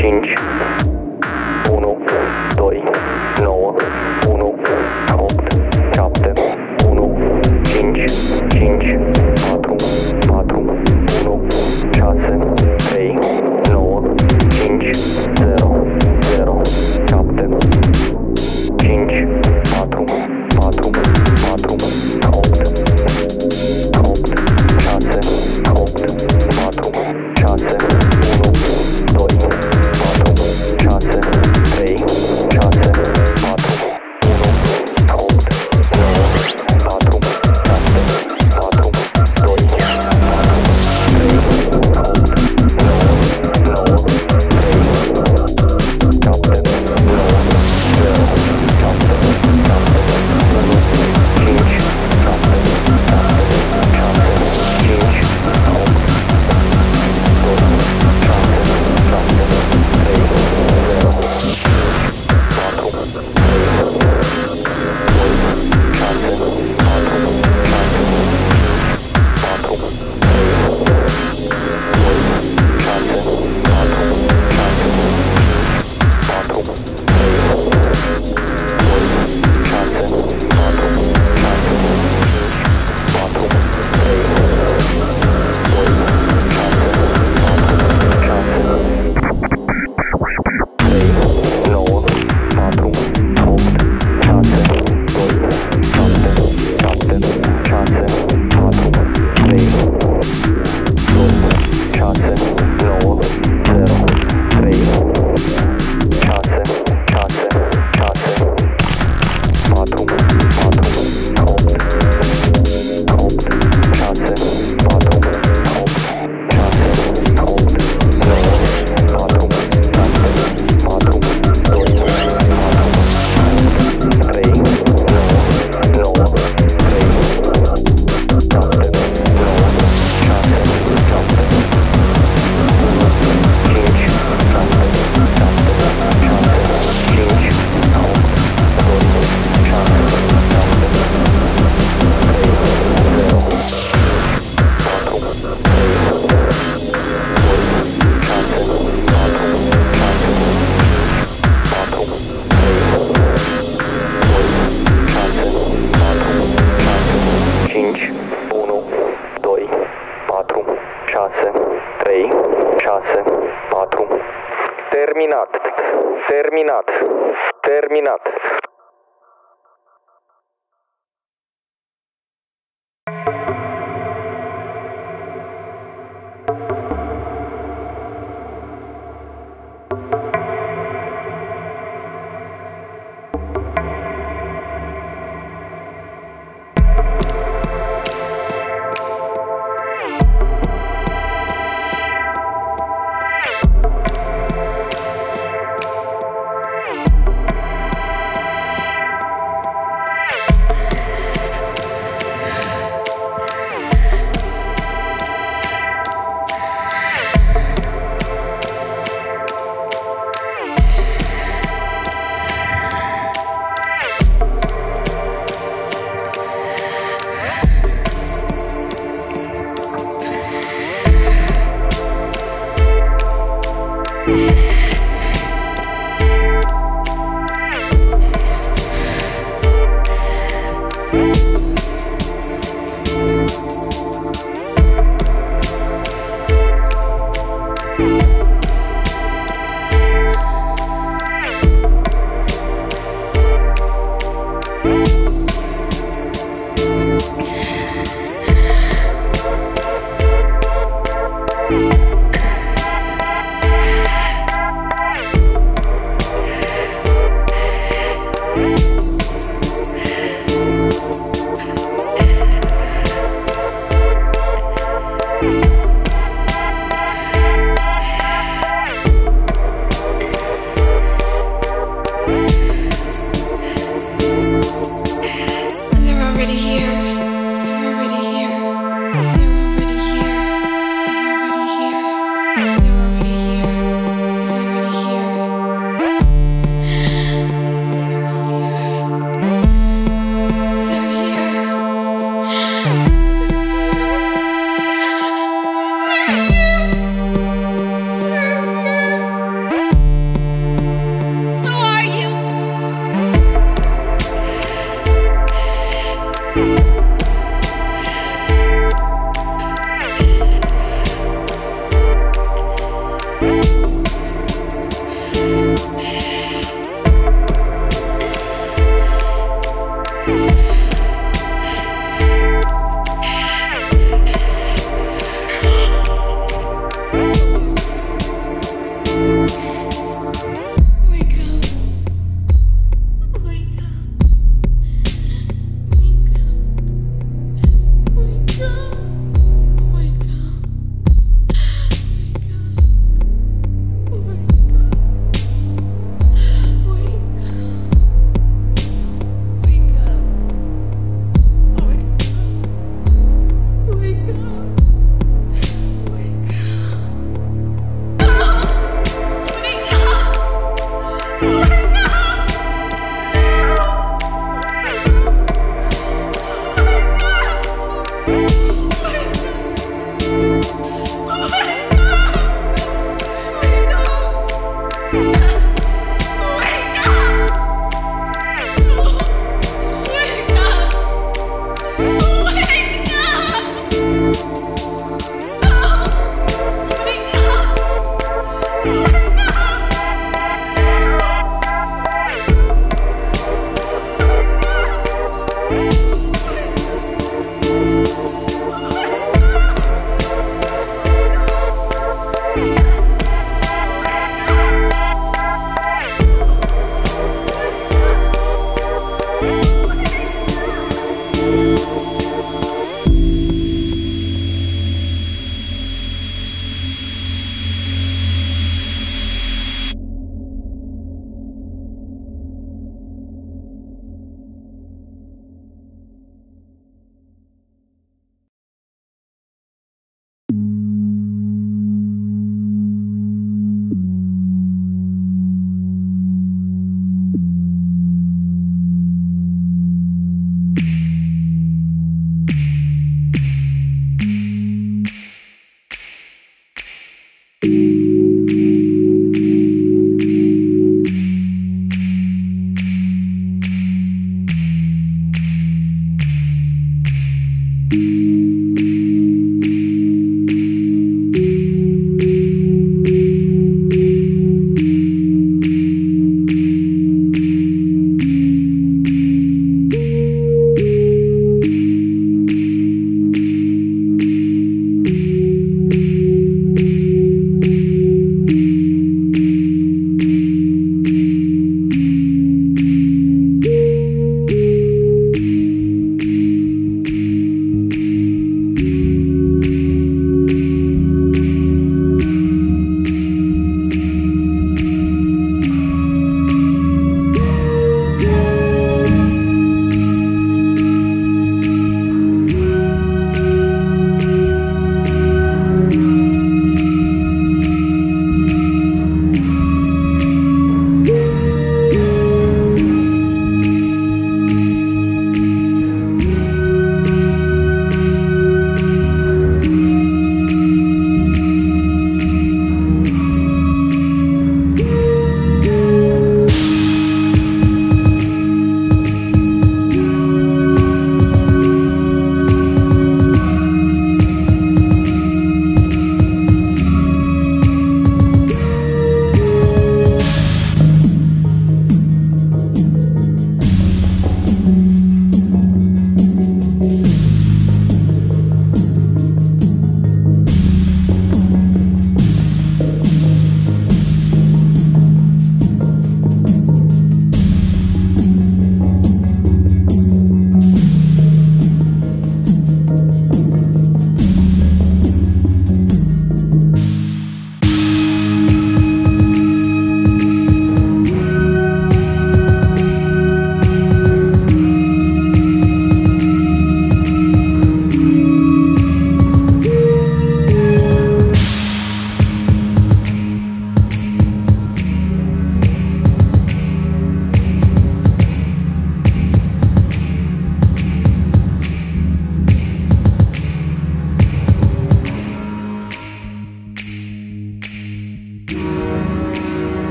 5,